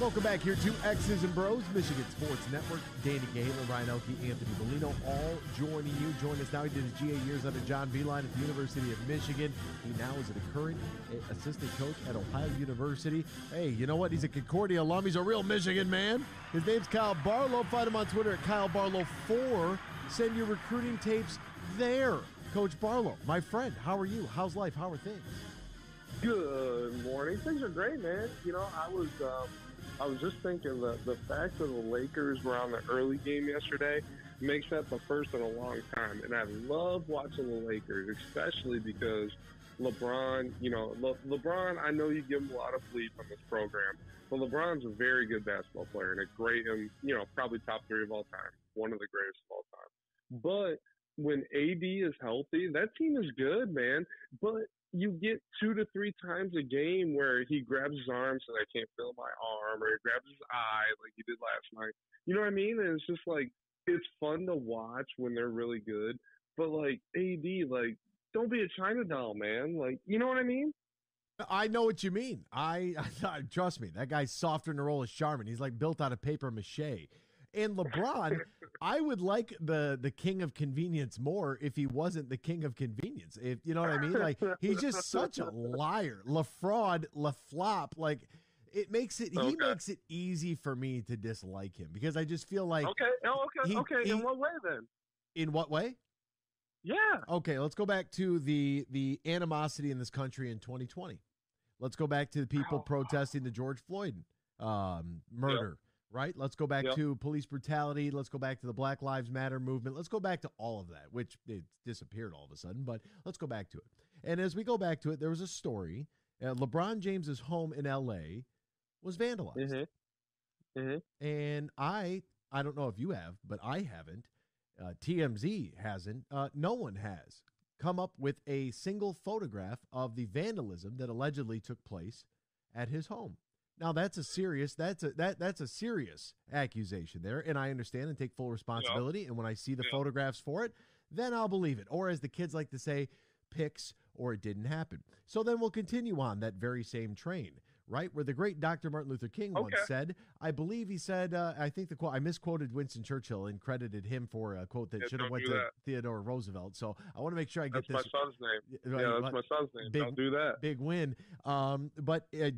Welcome back here to X's and Bros, Michigan Sports Network. Danny Galen, Ryan Elke, Anthony Bellino, all joining you. Join us now. He did his GA years under John Beilein at the University of Michigan. He now is a current assistant coach at Ohio University. Hey, you know what? He's a Concordia alum. He's a real Michigan man. His name's Kyle Barlow. Find him on Twitter at Kyle Barlow4. Send your recruiting tapes there. Coach Barlow, my friend, how are you? How's life? How are things? Good morning. Things are great, man. You know, I was um, I was just thinking that the fact that the Lakers were on the early game yesterday makes that the first in a long time, and I love watching the Lakers, especially because LeBron. You know, Le- LeBron. I know you give him a lot of bleep on this program, but LeBron's a very good basketball player and a great, and you know, probably top three of all time, one of the greatest of all time. But when AD is healthy, that team is good, man. But you get two to three times a game where he grabs his arm so I can't feel my arm, or he grabs his eye like he did last night. You know what I mean? And it's just like it's fun to watch when they're really good, but like AD, like don't be a China doll, man. Like you know what I mean? I know what you mean. I, I trust me. That guy's softer than a roll of Charmin. He's like built out of paper mache. And LeBron, I would like the the king of convenience more if he wasn't the king of convenience. If you know what I mean, like he's just such a liar, la fraud, la flop. Like it makes it he makes it easy for me to dislike him because I just feel like okay, oh, okay, he, okay. He, in what way then? In what way? Yeah. Okay, let's go back to the the animosity in this country in 2020. Let's go back to the people oh. protesting the George Floyd um, murder. Yep right? Let's go back yep. to police brutality. Let's go back to the Black Lives Matter movement. Let's go back to all of that, which it disappeared all of a sudden, but let's go back to it. And as we go back to it, there was a story. Uh, LeBron James's home in LA was vandalized. Mm-hmm. Mm-hmm. And I, I don't know if you have, but I haven't. Uh, TMZ hasn't. Uh, no one has come up with a single photograph of the vandalism that allegedly took place at his home. Now that's a serious that's a that that's a serious accusation there, and I understand and take full responsibility. And when I see the photographs for it, then I'll believe it. Or as the kids like to say, pics or it didn't happen. So then we'll continue on that very same train, right? Where the great Dr. Martin Luther King okay. once said, I believe he said, uh, I think the quote, I misquoted Winston Churchill and credited him for a quote that yeah, should have went to that. Theodore Roosevelt. So I want to make sure I get that's this. my son's name. Right, yeah, that's my son's name. Big, don't do that. Big win. Um, but uh,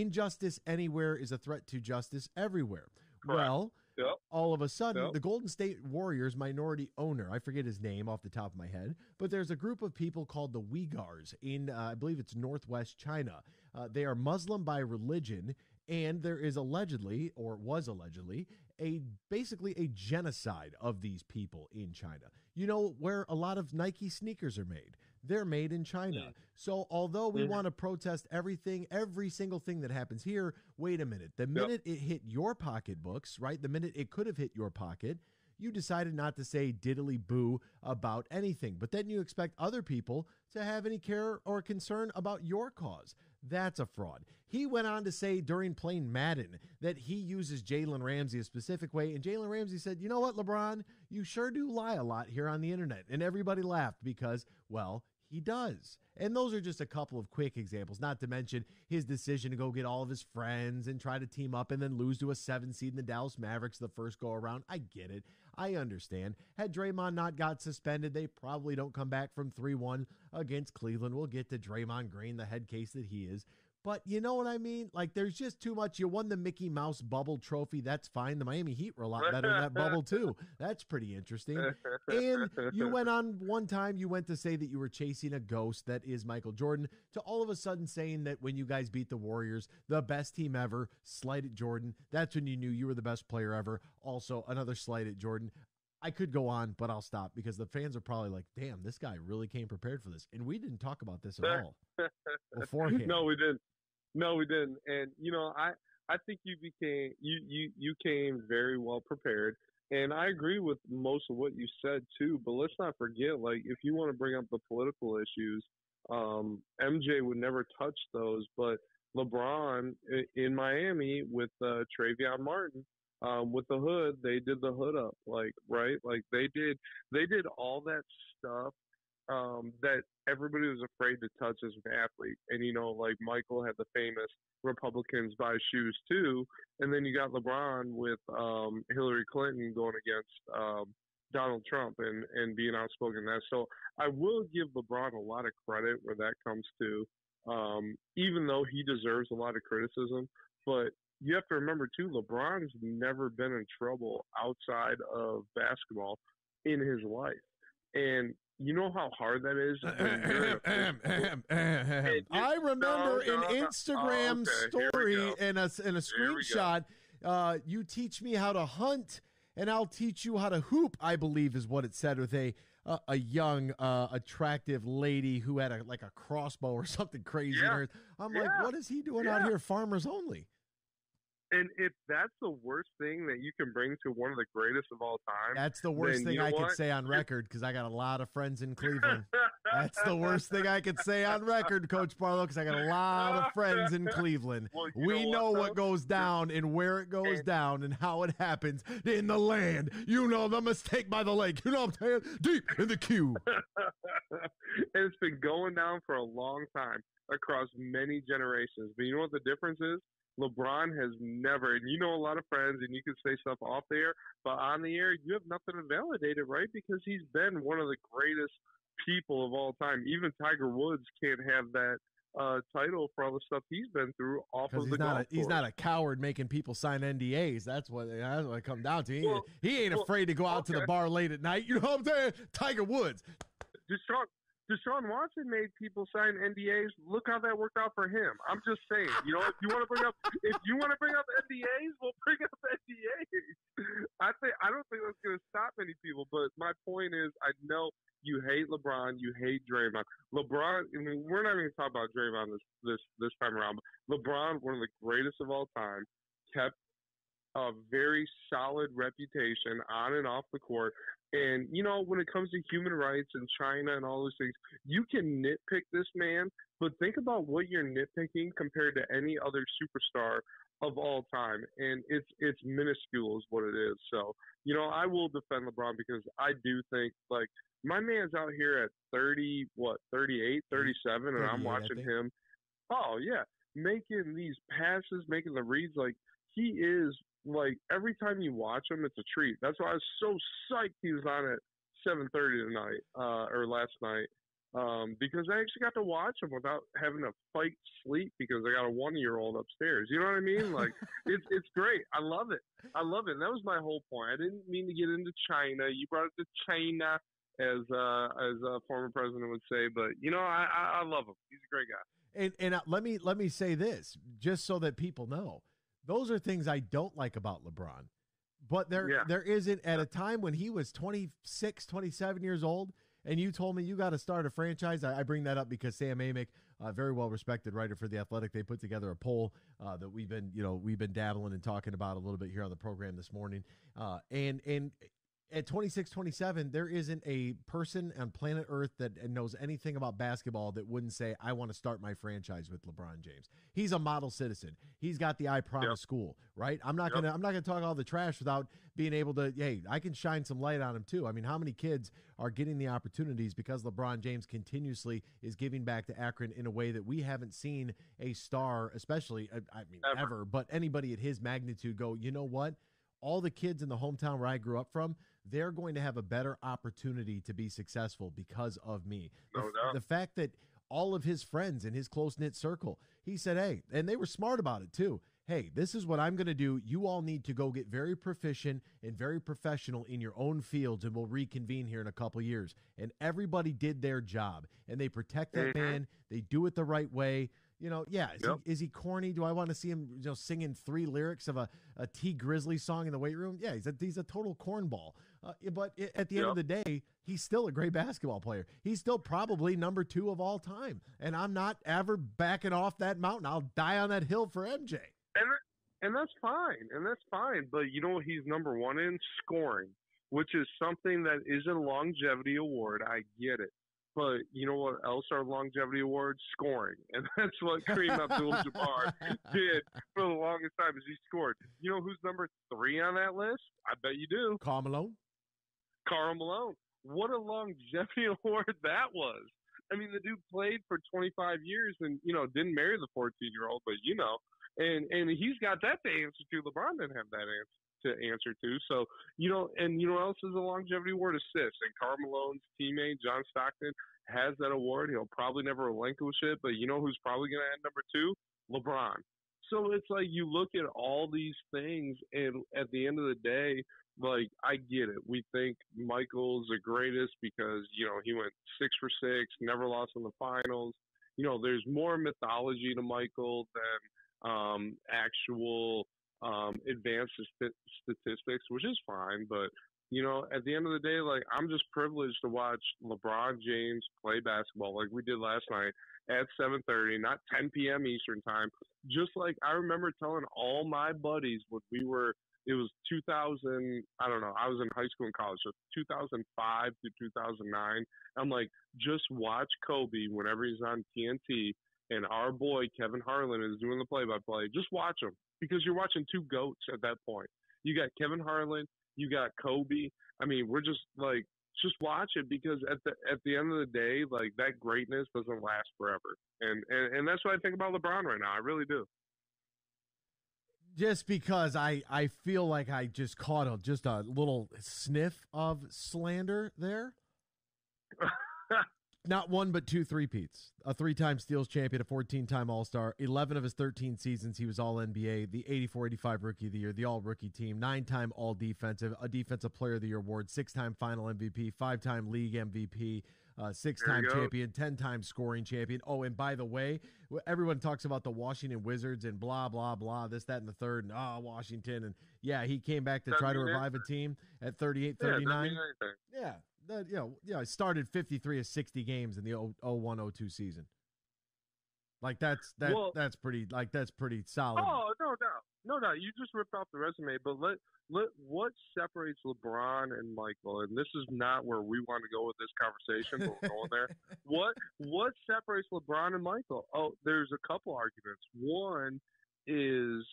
injustice anywhere is a threat to justice everywhere. Correct. Well, yep. all of a sudden, yep. the Golden State Warriors minority owner, I forget his name off the top of my head, but there's a group of people called the Uyghurs in, uh, I believe it's northwest China. Uh, they are Muslim by religion, and there is allegedly or was allegedly a basically a genocide of these people in China. You know where a lot of Nike sneakers are made. They're made in China. Mm. So although we mm. want to protest everything, every single thing that happens here, wait a minute. The minute yep. it hit your pocketbooks, right? The minute it could have hit your pocket, you decided not to say diddly boo about anything. But then you expect other people to have any care or concern about your cause. That's a fraud. He went on to say during playing Madden that he uses Jalen Ramsey a specific way. And Jalen Ramsey said, You know what, LeBron? You sure do lie a lot here on the internet. And everybody laughed because, well, he does. And those are just a couple of quick examples, not to mention his decision to go get all of his friends and try to team up and then lose to a seven seed in the Dallas Mavericks the first go around. I get it. I understand. Had Draymond not got suspended, they probably don't come back from 3 1 against Cleveland. We'll get to Draymond Green, the head case that he is. But you know what I mean? Like, there's just too much. You won the Mickey Mouse bubble trophy. That's fine. The Miami Heat were a lot better in that bubble, too. That's pretty interesting. And you went on one time, you went to say that you were chasing a ghost that is Michael Jordan, to all of a sudden saying that when you guys beat the Warriors, the best team ever, slight at Jordan. That's when you knew you were the best player ever. Also, another slight at Jordan. I could go on, but I'll stop because the fans are probably like, damn, this guy really came prepared for this. And we didn't talk about this at all beforehand. No, we didn't. No, we didn't. And you know, I I think you became you you you came very well prepared. And I agree with most of what you said too. But let's not forget, like, if you want to bring up the political issues, um, MJ would never touch those. But LeBron in Miami with uh, Trayvon Martin, um, with the hood, they did the hood up, like right, like they did. They did all that stuff um, that everybody was afraid to touch as an athlete. And you know, like Michael had the famous Republicans buy shoes too, and then you got LeBron with um, Hillary Clinton going against um, Donald Trump and and being outspoken that. So I will give LeBron a lot of credit where that comes to, um, even though he deserves a lot of criticism. But you have to remember too, LeBron's never been in trouble outside of basketball in his life. And you know how hard that is. I remember no, no, an Instagram oh, okay. story and a and a screenshot. Uh, you teach me how to hunt, and I'll teach you how to hoop. I believe is what it said with a uh, a young, uh, attractive lady who had a like a crossbow or something crazy. Yeah. I'm yeah. like, what is he doing yeah. out here? Farmers only. And if that's the worst thing that you can bring to one of the greatest of all time, that's the worst thing I could say on record because I got a lot of friends in Cleveland. that's the worst thing I could say on record, Coach Barlow, because I got a lot of friends in Cleveland. Well, we know, know what, what, goes down and where it goes and, down and how it happens in the land. You know the mistake by the lake. You know what I'm saying? Deep in the queue. it's been going down for a long time across many generations. But you know what the difference is? LeBron has never, and you know a lot of friends, and you can say stuff off the air, but on the air, you have nothing to validate it, right? Because he's been one of the greatest people of all time. Even Tiger Woods can't have that uh, title for all the stuff he's been through off of the not a, He's not a coward making people sign NDAs. That's what that's what it comes down to. He, well, he ain't well, afraid to go out okay. to the bar late at night. You know what I'm saying? Tiger Woods. Deshaun, Deshaun Watson made people sign NDAs. Look how that worked out for him. I'm just saying, you know, if you want to bring up, if you want to bring up NDAs, we'll bring up NDAs. I think I don't think that's going to stop many people. But my point is, I know you hate LeBron, you hate Draymond. LeBron, I mean, we're not even talking about Draymond this this this time around. LeBron, one of the greatest of all time, kept a very solid reputation on and off the court. And, you know, when it comes to human rights and China and all those things, you can nitpick this man, but think about what you're nitpicking compared to any other superstar of all time. And it's it's minuscule is what it is. So, you know, I will defend LeBron because I do think like my man's out here at 30, what, 38, 37, and I'm watching him. Oh, yeah. Making these passes, making the reads like he is like every time you watch him, it's a treat. That's why I was so psyched he was on at 7:30 tonight uh, or last night um, because I actually got to watch him without having to fight sleep because I got a one-year-old upstairs. You know what I mean? Like it's it's great. I love it. I love it. And that was my whole point. I didn't mean to get into China. You brought it to China as uh, as a former president would say, but you know I, I, I love him. He's a great guy. And and uh, let me let me say this just so that people know those are things I don't like about LeBron. But there yeah. there isn't at a time when he was 26, 27 years old and you told me you got to start a franchise. I, I, bring that up because Sam Amick, a very well respected writer for the Athletic, they put together a poll uh, that we've been, you know, we've been dabbling and talking about a little bit here on the program this morning. Uh, and and at 26, 27, there isn't a person on planet Earth that knows anything about basketball that wouldn't say, I want to start my franchise with LeBron James. He's a model citizen. He's got the I promise yep. school, right? I'm not yep. gonna I'm not gonna talk all the trash without being able to, hey, I can shine some light on him too. I mean, how many kids are getting the opportunities because LeBron James continuously is giving back to Akron in a way that we haven't seen a star, especially I mean ever, ever but anybody at his magnitude go, you know what? All the kids in the hometown where I grew up from, they're going to have a better opportunity to be successful because of me. No the, the fact that all of his friends in his close knit circle, he said, Hey, and they were smart about it too. Hey, this is what I'm going to do. You all need to go get very proficient and very professional in your own fields, and we'll reconvene here in a couple years. And everybody did their job, and they protect that mm-hmm. man. They do it the right way. You know, yeah. Is, yep. he, is he corny? Do I want to see him, you know, singing three lyrics of a, a song in the weight room? Yeah, he's a, he's a total cornball. Uh, but at the end of the day, he's still a great basketball player. He's still probably number two of all time. And I'm not ever backing off that mountain. I'll die on that hill for MJ. And, and that's fine. And that's fine. But you know what he's number one in? Scoring, which is something that is a longevity award. I get it. But you know what else our longevity awards? Scoring. And that's what Kareem Abdul-Jabbar did for the longest time is he scored. You know who's number three on that list? I bet you do. Karl Malone. Karl Malone. what a longevity award that was. I mean, the dude played for 25 years and you know didn't marry the 14 year old, but you know, and and he's got that to answer to. LeBron didn't have that answer to answer to. So you know, and you know what else is a longevity award? Assist. And Karl Malone's teammate John Stockton has that award. He'll probably never relinquish it, but you know who's probably going to end number two? LeBron. So it's like you look at all these things, and at the end of the day, like I get it. We think Michael's the greatest because you know he went six for six, never lost in the finals. You know, there's more mythology to Michael than um, actual um, advanced st- statistics, which is fine. But you know, at the end of the day, like I'm just privileged to watch LeBron James play basketball like we did last night at 7:30, not 10 p.m. Eastern time. Just like I remember telling all my buddies when we were it was 2000 i don't know i was in high school and college so 2005 to 2009 i'm like just watch kobe whenever he's on tnt and our boy kevin harlan is doing the play-by-play just watch him because you're watching two goats at that point. You got kevin harlan you got kobe. I mean we're just like just watch it because at the at the end of the day like that greatness doesn't last forever. And and, and that's what i think about lebron right now. I really do. Just because I I feel like I just caught a just a little sniff of slander there. Not one but two three peats. A three-time Steals champion, a 14-time All-Star, 11 of his 13 seasons he was All NBA, the 84-85 Rookie of the Year, the All Rookie Team, nine-time All Defensive, a Defensive Player of the Year award, six-time Final MVP, five-time League MVP, uh, six-time champion, ten-time scoring champion. Oh, and by the way, everyone talks about the Washington Wizards and blah blah blah, this, that, and the third, and ah, oh, Washington, and yeah, he came back to try to revive a team at 38, 39. Yeah, yeah, that, you know, yeah, I started 53 of 60 games in the 01 02 season. Like that's that well, that's pretty like that's pretty solid. Oh no no no no! You just ripped off the resume, but let let what separates LeBron and Michael, and this is not where we want to go with this conversation, but we're going there. what what separates LeBron and Michael? Oh, there's a couple arguments. One is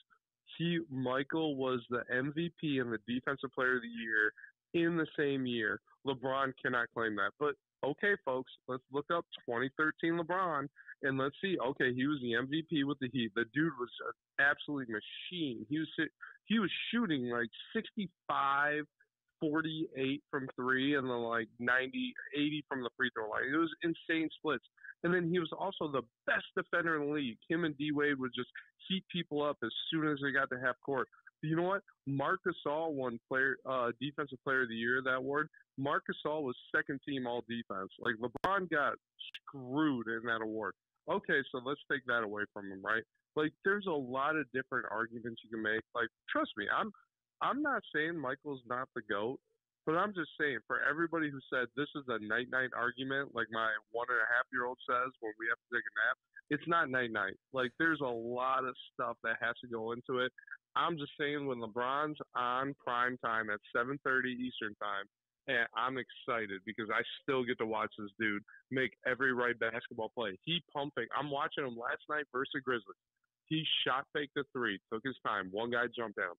he Michael was the MVP and the Defensive Player of the Year in the same year. LeBron cannot claim that. But okay, folks, let's look up 2013 LeBron and let's see. Okay, he was the MVP with the Heat. The dude was an absolute machine. He was he was shooting like 65, 48 from three, and then like 90, 80 from the free throw line. It was insane splits. And then he was also the best defender in the league. Him and D Wade would just heat people up as soon as they got to half court. But you know what? Marc Gasol won player uh, defensive player of the year that award. Marc Gasol was second team all defense. Like LeBron got screwed in that award. Okay, so let's take that away from him, right? Like there's a lot of different arguments you can make. Like trust me, I'm I'm not saying Michael's not the goat, but I'm just saying for everybody who said this is a night night argument, like my one and a half year old says when we have to take a nap, it's not night night. Like there's a lot of stuff that has to go into it. I'm just saying when LeBron's on prime time at 7:30 Eastern time, and I'm excited because I still get to watch this dude make every right basketball play. He pumping. I'm watching him last night versus Grizzlies. He shot faked the three, took his time. One guy jumped down,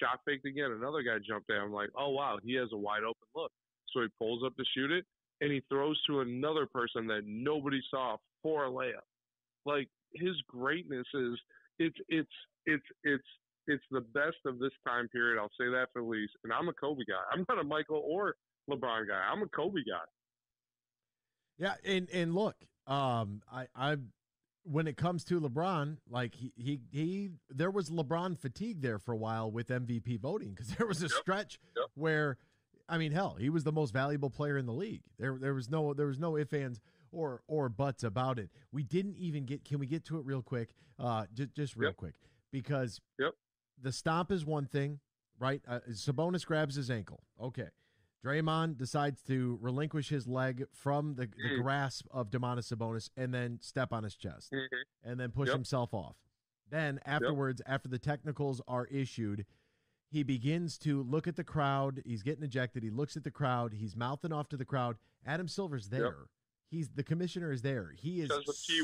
shot faked again. Another guy jumped down. I'm like, oh wow, he has a wide open look. So he pulls up to shoot it, and he throws to another person that nobody saw for a layup. Like his greatness is it's it's it's it's it's the best of this time period. I'll say that for at least. And I'm a Kobe guy. I'm not a Michael or LeBron guy. I'm a Kobe guy. Yeah, and and look, um, I I when it comes to LeBron, like he he he, there was LeBron fatigue there for a while with MVP voting because there was a yep. stretch yep. where, I mean, hell, he was the most valuable player in the league. There there was no there was no ifs ands or or buts about it. We didn't even get. Can we get to it real quick? Uh, just just real yep. quick because yep. the stomp is one thing, right? Uh, Sabonis grabs his ankle. Okay. Draymond decides to relinquish his leg from the, the mm. grasp of Domantas Sabonis and then step on his chest mm-hmm. and then push yep. himself off. Then afterwards, yep. after the technicals are issued, he begins to look at the crowd. He's getting ejected. He looks at the crowd. He's mouthing off to the crowd. Adam Silver's there. Yep. He's the commissioner is there. He is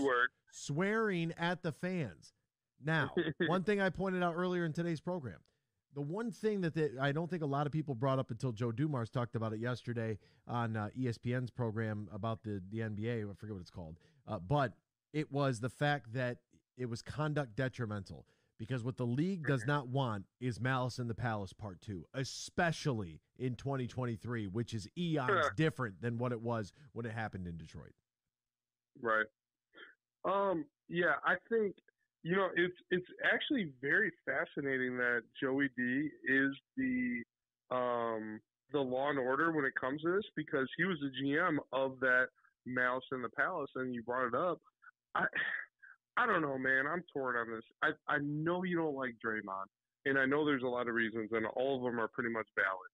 word. swearing at the fans. Now, one thing I pointed out earlier in today's program the one thing that they, I don't think a lot of people brought up until Joe Dumars talked about it yesterday on uh, ESPN's program about the the NBA. I forget what it's called, uh, but it was the fact that it was conduct detrimental because what the league does not want is Malice in the Palace Part Two, especially in 2023, which is eons different than what it was when it happened in Detroit. Right. Um. Yeah, I think you know, it's it's actually very fascinating that Joey D is the um, the Law and Order when it comes to this because he was the GM of that Mouse in the Palace, and you brought it up. I I don't know, man. I'm torn on this. I I know you don't like Draymond, and I know there's a lot of reasons, and all of them are pretty much valid.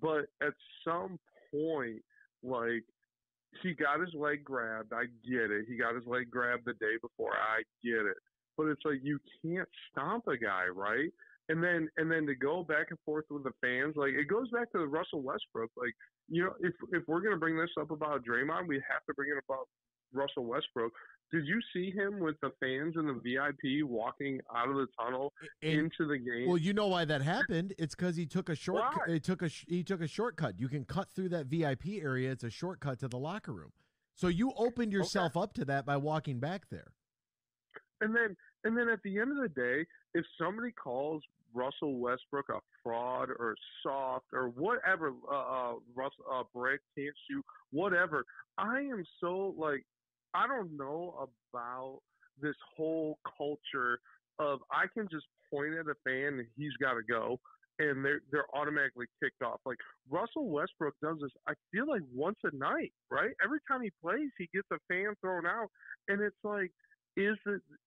But at some point, like he got his leg grabbed. I get it. He got his leg grabbed the day before. I get it but it's like you can't stomp a guy, right? And then and then to go back and forth with the fans, like it goes back to the Russell Westbrook. Like you know, if if we're gonna bring this up about Draymond, we have to bring it about Russell Westbrook. Did you see him with the fans and the VIP walking out of the tunnel and, into the game? Well, you know why that happened. It's because he took a short. He took a he took a shortcut. You can cut through that VIP area. It's a shortcut to the locker room. So you opened yourself okay. up to that by walking back there. And then and then at the end of the day, if somebody calls Russell Westbrook a fraud or soft or whatever, uh, uh, Russell uh, Brick can't shoot, whatever, I am so like, I don't know about this whole culture of I can just point at a fan and he's got to go and they're they're automatically kicked off. Like Russell Westbrook does this, I feel like once a night, right? Every time he plays, he gets a fan thrown out, and it's like is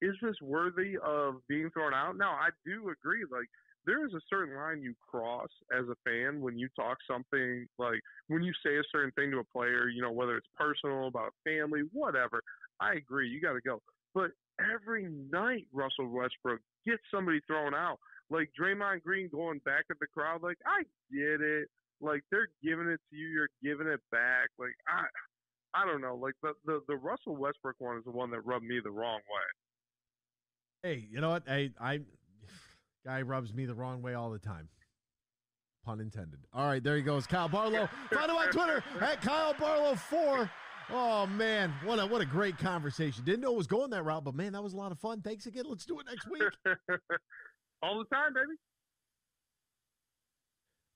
is this worthy of being thrown out? Now, I do agree. Like there is a certain line you cross as a fan when you talk something like when you say a certain thing to a player. You know, whether it's personal about family, whatever. I agree. You got to go. But every night, Russell Westbrook gets somebody thrown out. Like Draymond Green going back at the crowd. Like I get it. Like they're giving it to you, you're giving it back. Like I I don't know. Like the, the, the Russell Westbrook one is the one that rubbed me the wrong way. Hey, you know what? I I guy rubs me the wrong way all the time. Pun intended. All right, there he goes. Kyle Barlow. Find him on Twitter at Kyle Barlow four. Oh man, what a what a great conversation. Didn't know it was going that route, but man, that was a lot of fun. Thanks again. Let's do it next week. all the time, baby.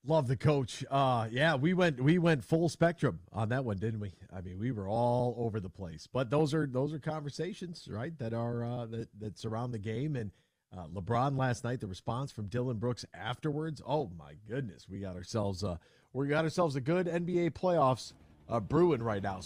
Love the coach. Uh, yeah, we went we went full spectrum on that one, didn't we? I mean, we were all over the place. But those are those are conversations, right? That are uh, that that surround the game. And uh, LeBron last night, the response from Dillon Brooks afterwards. Oh my goodness, we got ourselves uh, we got ourselves a good NBA playoffs uh, brewing right now.